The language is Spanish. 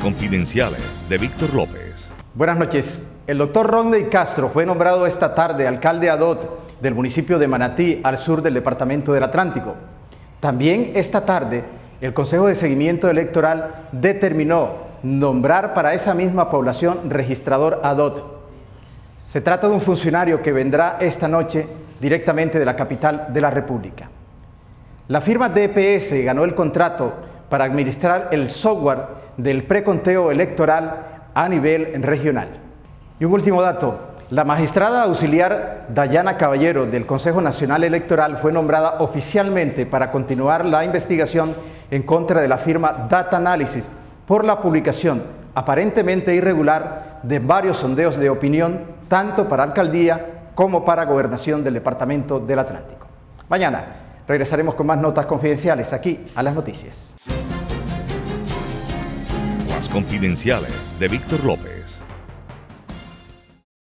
confidenciales de Víctor López. Buenas noches. El doctor Rodney Castro fue nombrado esta tarde alcalde ADOT del municipio de Manatí, al sur del departamento del Atlántico. También esta tarde, el Consejo de Seguimiento Electoral determinó nombrar para esa misma población registrador ADOT. Se trata de un funcionario que vendrá esta noche directamente de la capital de la República. La firma DPS ganó el contrato para administrar el software del preconteo electoral a nivel regional. Y un último dato, la magistrada auxiliar Dayana Caballero del Consejo Nacional Electoral fue nombrada oficialmente para continuar la investigación en contra de la firma Data Analysis por la publicación aparentemente irregular de varios sondeos de opinión, tanto para alcaldía como para gobernación del Departamento del Atlántico. Mañana regresaremos con más notas confidenciales aquí a las noticias. Confidenciales de Víctor López.